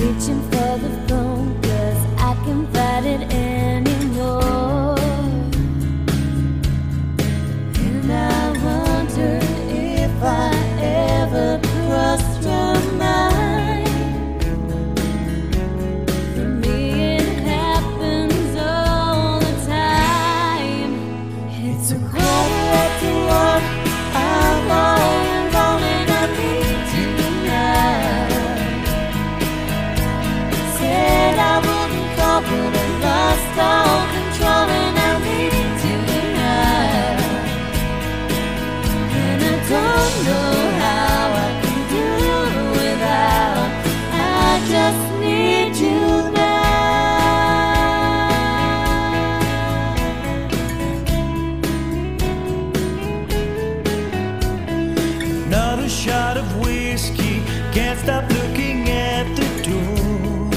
reaching for the phone, cause I can't fight it anymore. And I wonder if I ever crossed your mind. For me, it happens all the time. It's a of whiskey, can't stop looking at the door.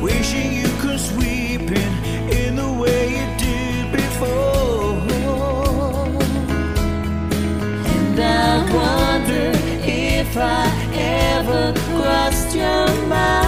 Wishing you could sweep in in the way you did before. And I wonder if I ever crossed your mind.